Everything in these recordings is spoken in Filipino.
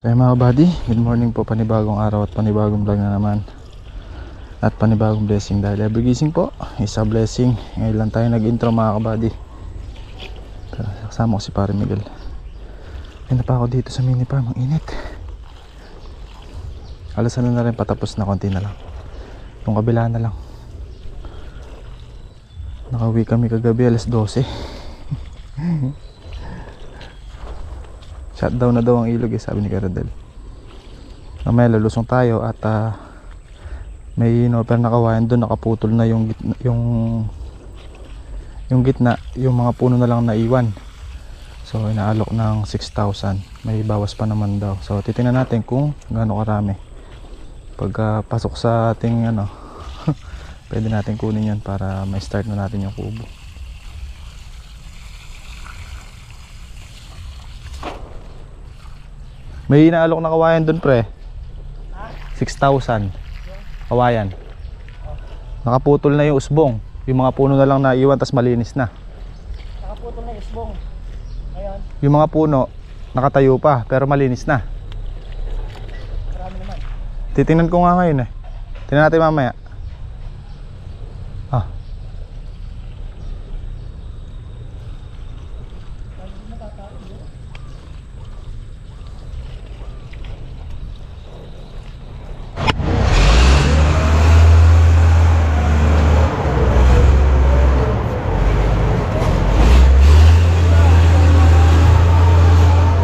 Kaya mga buddy, good morning po, panibagong araw at panibagong vlog na naman. At panibagong blessing dahil every gising po, isa blessing. Ngayon lang tayo nag-intro mga kabady kasama ko si Pare Miguel. Ayun na pa ako dito sa mini farm, ang init. Alasan na rin patapos na konti na lang. Yung kabila na lang. Nakauwi kami kagabi alas 12 Shutdown na daw ang ilog eh, sabi ni Caradel. Mamaya lalusong tayo at ah, may inoper na kawayan doon nakaputol na yung gitna, yung yung gitna, yung mga puno na lang naiwan. So inaalok ng 6,000. May bawas pa naman daw. So titingnan natin kung gaano karami. Pagka pasok sa ating ano, pwede natin kunin 'yon para may start na natin yung kubo. May inaalok na kawayan doon pre. 6,000. Kawayan. Nakaputol na yung usbong. Yung mga puno na lang na iwan tas malinis na. Nakaputol na yung isbong. Ngayon, Yung mga puno nakatayo pa pero malinis na. marami naman. Titingnan ko nga ngayon eh. Tingnan natin mamaya. Ah.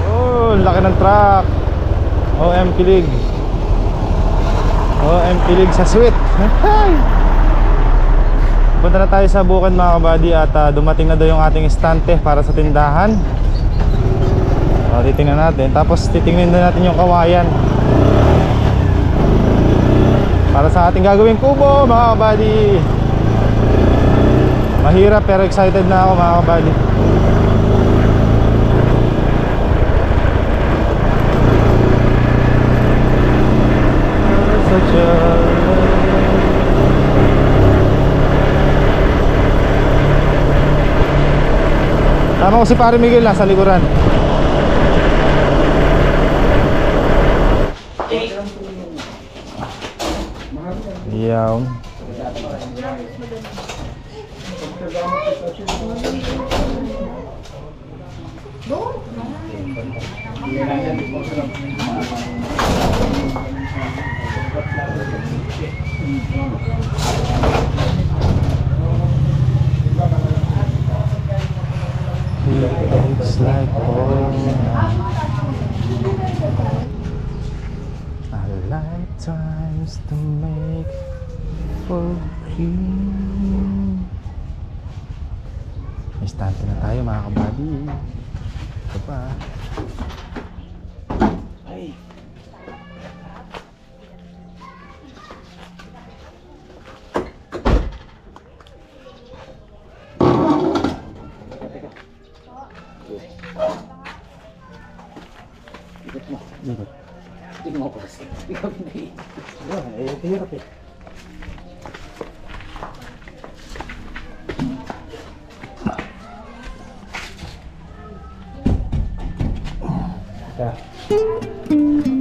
Oh, laki ng truck. OM kilig. OM kilig sa sweet. Punta na tayo sa bukid mga kabady at ah, dumating na daw yung ating estante para sa tindahan. O, titingnan natin. Tapos titingnan na natin yung kawayan. Para sa ating gagawing kubo mga kabady. Mahirap pero excited na ako mga kabady. such a Tama ko si Pare Miguel nasa likuran. Yaw. It's like home. A lifetimes to make for you. May na tayo mga kabady. Ito pa. 对。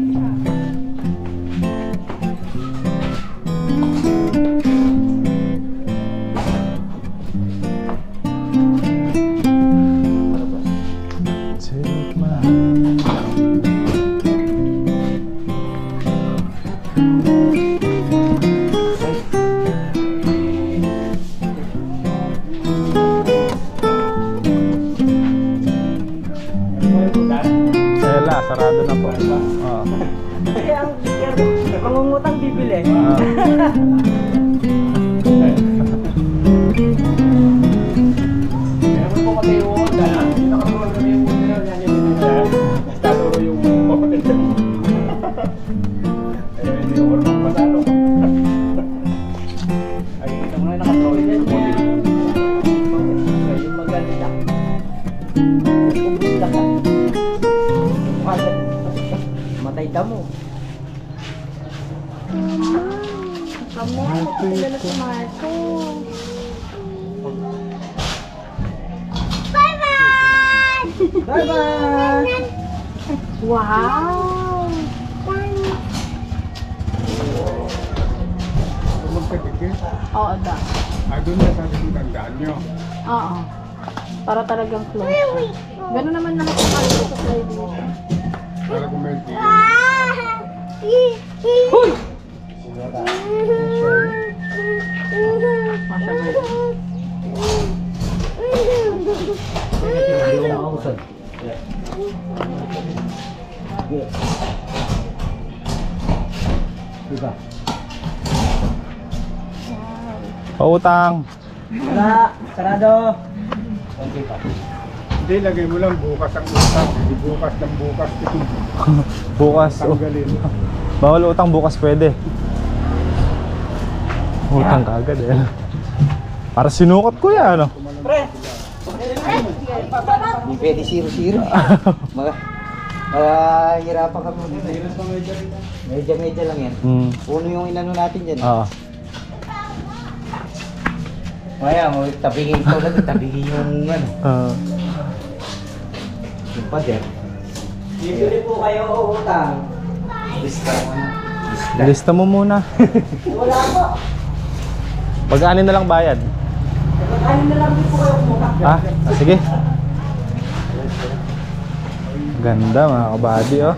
Thank you. Wow! Magkatigil? Oo, da. Ah, doon na sabi kong tandaan nyo. Oo. Para talagang close. siya. Ganun naman naman sa kanya sa slide mo. Para kung may tigil. Hoy! Masya ba yun? Ano ako sa'yo? Pautang. Wala, sarado. Hindi, lagay mo lang bukas ang utang. Hindi bukas ng bukas. Bukas. Oh, bawal utang bukas pwede. Utang kagad eh. Para sinukat ko yan, ano? Pre! Hindi pwede zero-zero. Mga, mahirapan kami. Medya-medya lang yan. Hmm. Puno yung inano natin dyan. Oo. Maya, mo tabigin ko lang, tabigin yung ano, Ah. yung pader. Bibili po kayo utang. Lista mo na. Lista. Lista mo muna. Wala po. Pag-anin na lang bayad. Ano na lang din po kayo kumutang. Ah, ah, sige. Ganda mga kabady oh.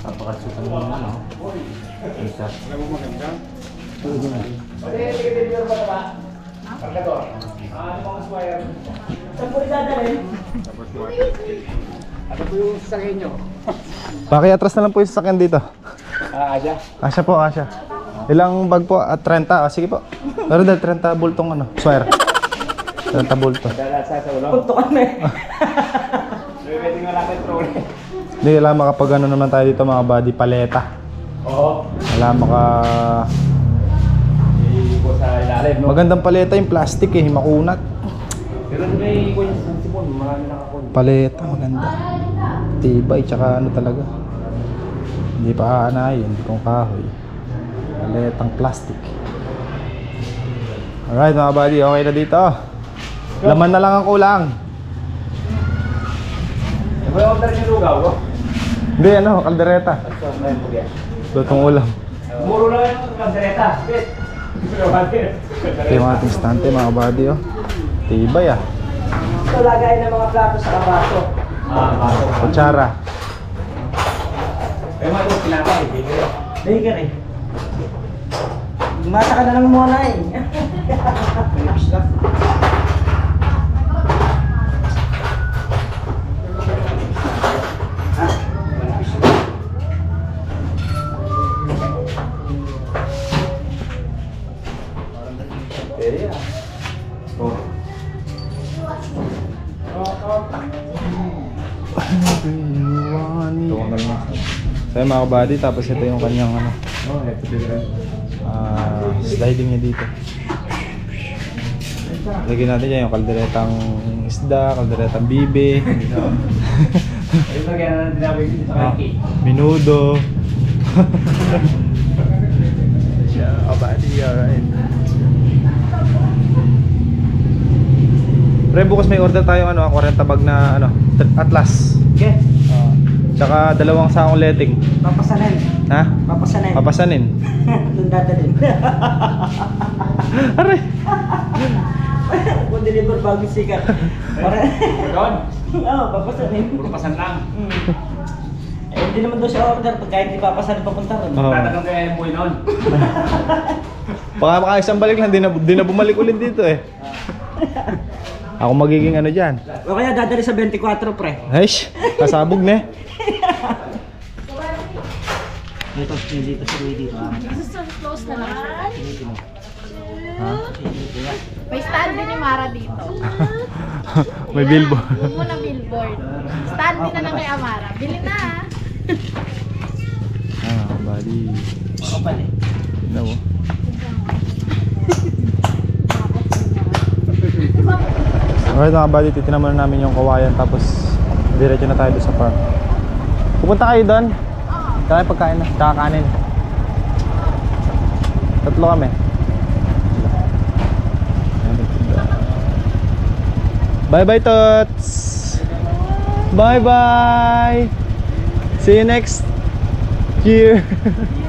Papakasutan mo naman, no? Isa. Alam mo maganda? Tapos mo. Ano po yung sasakyan nyo? Pakiatras na lang po yung sasakyan dito. Ah, aja. Asya po, asya. Ilang bag po? At 30. Ah, sige po. Pero dahil 30 bultong ano, swear. 30 bulto. Dala sa sa ulo. Puntukan na eh. Pwede nga natin trolley. Hindi, alam makapag ano naman tayo dito mga body paleta. Oo. Wala maka... Iiko sa ilalim, no? Magandang paleta yung plastic eh, makunat. Pero may yung sa sipon. Marami nakakon. Paleta, maganda. Tibay, tsaka ano talaga. Hindi pa aanayin kung kahoy. Paletang plastic. Alright mga buddy, okay na dito. Laman na lang ang kulang. May order yung lugaw ko. Hindi, ano, kaldereta. Lutong ulam. Muro lang yung kandereta. Bet. Ito yung ating stante mga buddy, oh. Tibay ah. Ito lagay ng mga plato sa kabaso. Ah, baso. Kutsara. Eh, mga ito pinatay. Baker eh. Gumasa ka na lang muna eh. Oh. So yun, mga kabady, tapos ito yung kanyang ano, Oh, ito din. Ah, sliding niya dito. Lagyan natin dyan yung kalderetang isda, kalderetang bibe, Ito kaya na dinawin dito sa ah, minudo. Yeah, kabady, alright. Pre, bukas may order tayo ano, 40 bag na ano, atlas. Okay, Ah, tsaka dalawang sakong letting. papasanin. Papasanin. Doon dadalhin. Aray! Kung deliver bago sikat. Para... Doon. Oo, papasanin. Puro pasan lang. Hmm. Eh, hindi naman daw siya order pag kahit di papasanin papunta ron. Oo. Tatagang kaya yung buhay noon. Baka makaisang balik lang, di na, di na bumalik ulit dito eh. Ako magiging ano dyan. O kaya dadali sa 24 pre. Aish, kasabog na eh. Dito, dito, sa dito. Ah. Close na lang. Ha? May stand din ni Mara dito. May billboard. Huwag mo na billboard. Stand din na lang kay Amara. Bili na ah. Ah, buddy. Kapal eh. No. Alright mga buddy, titinan muna namin yung kawayan tapos diretso na tayo doon sa farm. Pupunta kayo doon? Kaya pagkain na, tsaka kanin. Tatlo kami. Bye bye Tots! Bye bye. See you next year.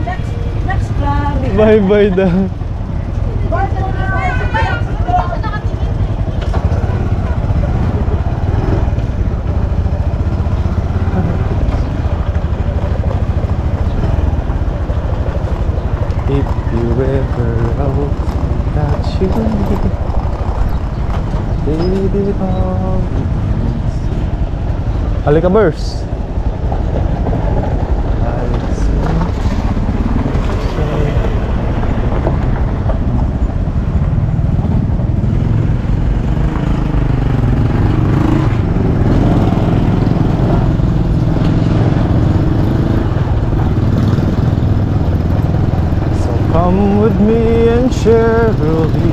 Next, next vlog. bye bye daw. So come with me and share with view.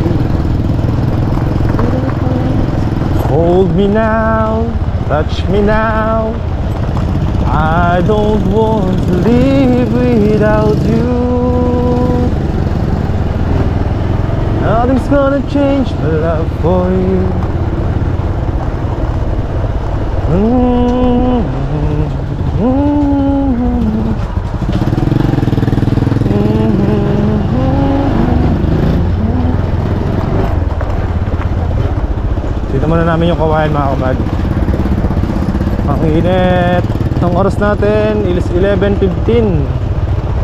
Hold me now, touch me now. I don't want to live without you. Nothing's gonna change my love for you. Mm-hmm. Dito muna namin yung kawayan mga kabad Ang init. Ang oras natin is 11.15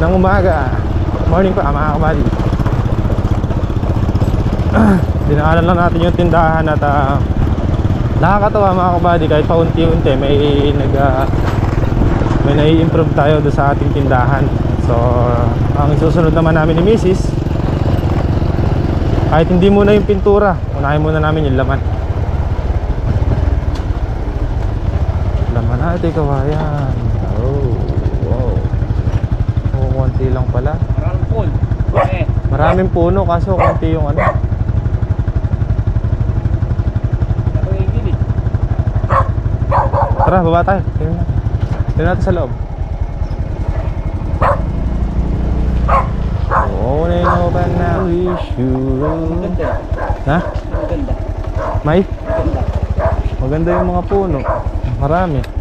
ng umaga. Morning pa mga kabad Dinaanan lang natin yung tindahan at ah, Nakakatawa mga kabady kahit paunti-unti may nag ah, may nai-improve tayo doon sa ating tindahan. So ang isusunod naman namin ni Mrs. kahit hindi muna yung pintura unahin muna namin yung laman natin kawayan oh wow oh, konti lang pala Maraming pool. Eh. maraming puno kaso konti yung ano tara baba tayo tingnan natin tingnan natin sa loob Oh, na yung open na issue. Maganda. Ha? Maganda. May? Maganda. Maganda yung mga puno. Marami.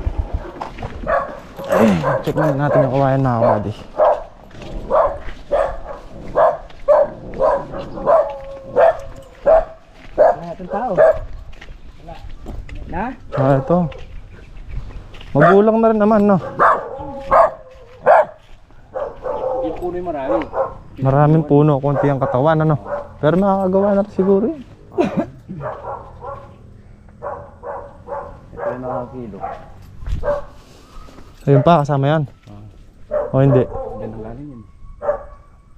Check muna natin yung kawayan mga kabady. Tao. Na? Ah, ito. Magulang na rin naman, no? Yung puno yung marami. Maraming puno, konti ang katawan, ano? Pero makakagawa na rin siguro yun. Ito yung nakakilo. Ayun pa, kasama yan. O hindi. Yan ang galing yun.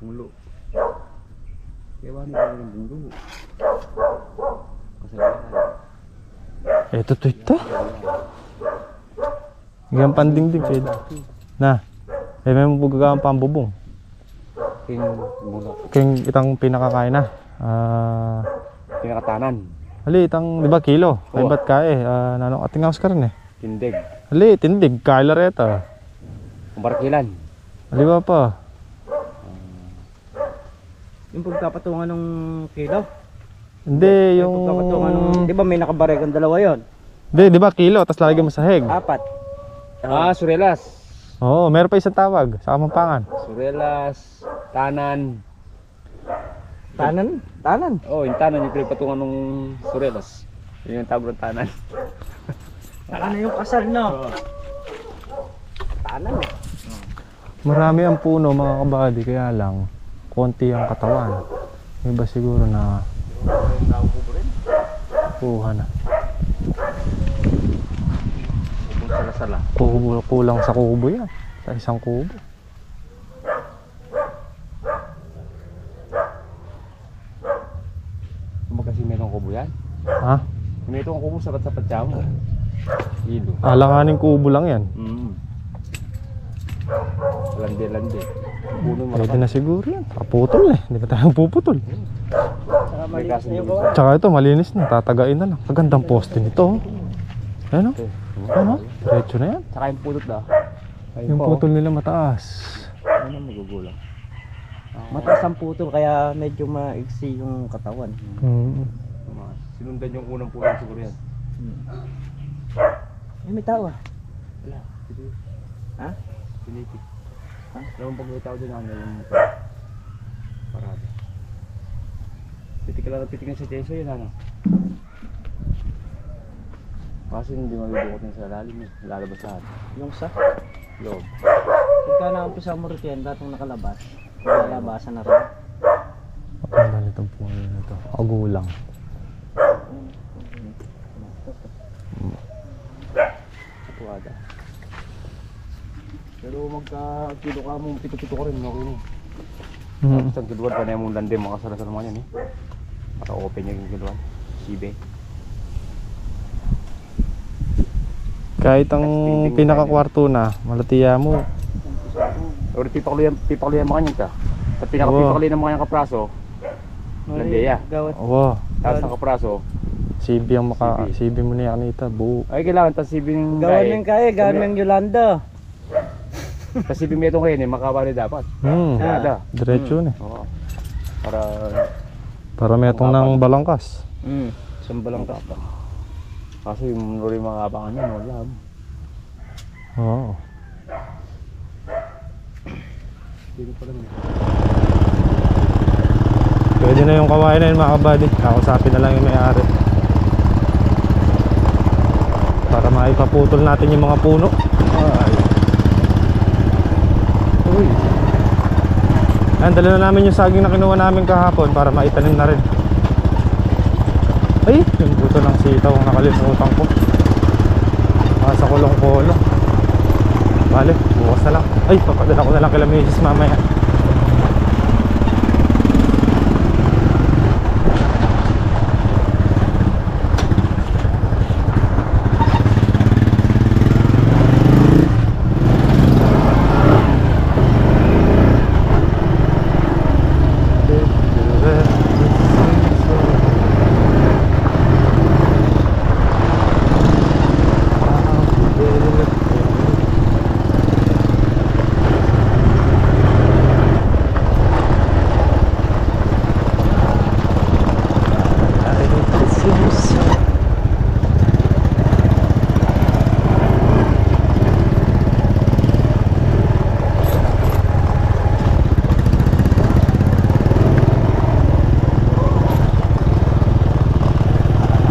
Mulo. Kaya ba nila yung bunggo? Kasi wala. Ito to ito. Hanggang pandingding pwede. Na. Eh, may mabugagawang pambubong. King mulo. Kaya itang pinakakain na. Ah... Pinakatanan. Ali, itang, di ba, kilo? Ay, ba't kaya eh? Uh, nanong ating house ka rin eh. Tindig. Ali, tindig, kala reta. Kumbarkilan. Ali ba pa? Yung pagkapatungan ng kilo. Hindi, Yung pagkapatungan ng... yung... Di ba may nakabarek ang dalawa yon? Hindi, di ba, kilo, tapos lalagyan mo sa heg. Apat. Ah, surelas. Oo, meron pa isang tawag, sa kamampangan. Surelas. Tanan. Tanan. Tanan. Oh, yung tanan yung pinapatungan ng surelas. Yun yung tawag ng tanan. Tanan yung kasal, no? Tanan eh. Marami ang puno, mga kabady, kaya lang, konti ang katawan. Yung iba siguro na... Kuha na. Pupunta sala. Kubo, kulang sa kubo yan. Sa isang kubo. Kung kasi meron kubo yan. Ha? Ito ang kubo, sapat-sapat siya mo. Ilo. Alanganing kubo lang yan. Mm. Lande-lande. Puno mo. Pwede na siguro yan. Kaputol eh. Hindi pa tayo puputol. Saka malinis na yung. Tsaka ito, malinis na. Tatagain na lang. Kagandang poste nito. oh. Ayan o. Ano? Diretso na yan. Tsaka yung pulot daw. Ayun Yung po. putol nila mataas. Ano ang magugulang? Mataas ang putol kaya medyo maigsi yung katawan. Mm. Sinundan yung unang pulot siguro yan. Eh, may tao ah. Wala. Ha? Piliti. Ha? Ewan pag may tao din ano yung parada. Pitik lang pitik ng sa Cheso yun ano. Kasi hindi mabibukot yun sa lalim eh. Lalabas lahat. Yung sa? Loob. Pagka na-umpisa mo yan, datong nakalabas. Nalabasan na rin. Ang ganitong puno na ito. Agulang. Tuwada. Pero magka kilo ka mo, pito-pito ko rin, okay na. Hmm. Tapos ang kiluan, panay mong lande, makasara-sara naman yan eh. Maka-open yung kiluan. Sibe. Kahit ang pinakakwarto na, malatiya mo. Or pipakluyan, pipakluyan mo kanyang ka. Sa pinaka-pipakluyan ng mga kanyang kapraso, landeya. Gawat. Oo. Tapos ang kapraso, CB ang maka... CB. CB mo na yan kanita. Buo. ay kailangan tas sibing Gawan ng kaya, gawan ng Yolanda. Tas sibing mo itong kayo, eh, makabali dapat. Hmm. Kada. Diretso na eh. Oo. Para Para may itong ng balangkas. Hmm. Sambalang ka pa. kaso yung nuri mga abangan niya, wala. Oo. Hindi pa lang. Pwede na yung kawain na yun mga kabady. Kakusapin na lang yung may-ari. Para maipaputol natin yung mga puno. Ay. Uy. Ayan, dala na namin yung saging na kinuha namin kahapon para maitanim na rin. Ay, yung buto ng sitaw ang nakalimutan ko. Nasa kulong-kulong. Bale, bukas na lang. Ay, papadala ko na lang kila Mrs. mamaya.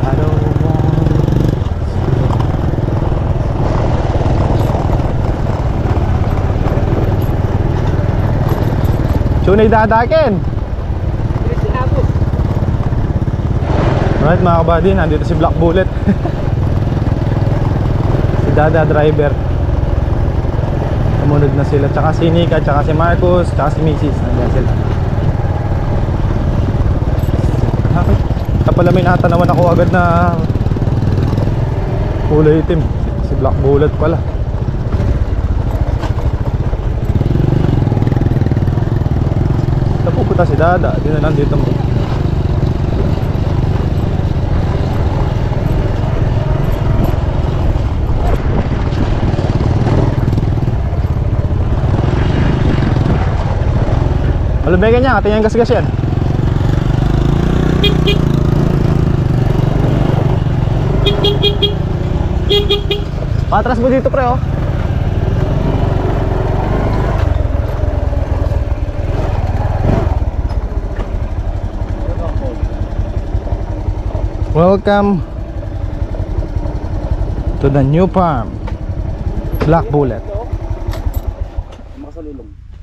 I don't want Tunay dadakin. Right mga kabady, nandito si Black Bullet. si Dada driver. Tumunod na sila. Tsaka si Nika, tsaka si Marcos, tsaka si Mrs. Nandiyan sila. Kapala may natanawan ako agad na kulay itim. Si Black Bullet pala. Saan pupunta si Dada? Di na nandito mo. Alubegan niya, ating yung gas-gas yan. Patras mo dito pre oh. Welcome to the new farm. Black Bullet.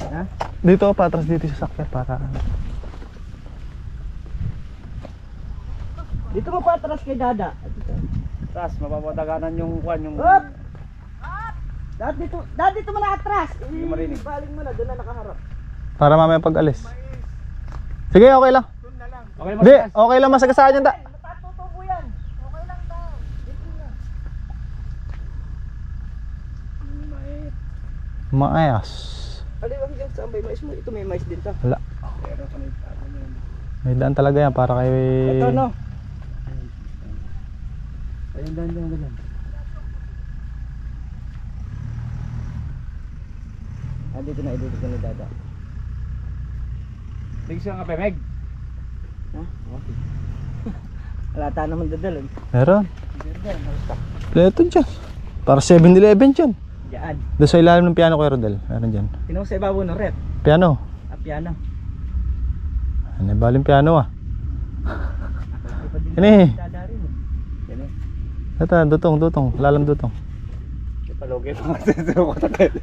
Ha? Dito patras dito sa sakyan para Dito mo pa atras kay Dada. Tapos mapapataganan yung kwan, yung... Dad dito, dad dito mo na atras. Hindi marinig. Baling mo na, doon na nakaharap. para mamaya pag alis. Sige, okay lang. Okay, Hindi, okay lang masagasaan yan da. Natutubo yan. Okay lang daw. Dito na. Maayas. Aliwag dyan sa ambay mais mo. Ito may mais din to. Wala. May daan talaga yan para kay... Ito no. Ayun, daan, daan, daan. Ah, dito na ko ni Dada. Tigis ka nga, Pemeg. Ha? Okay. Wala ta naman dadalon. Meron. Pleto dyan. Para 7-Eleven dyan. Diyan. Doon sa ilalim ng piano ko, Rodel. Meron dyan. Tinong sa ibabaw ng rep. Piano. Ah, piano. Ano ba yung piano ah? Yan eh. mo. Yan eh. Ito, dutong, dutong. Lalang dutong. Palogi pa kasi sa ko tatel.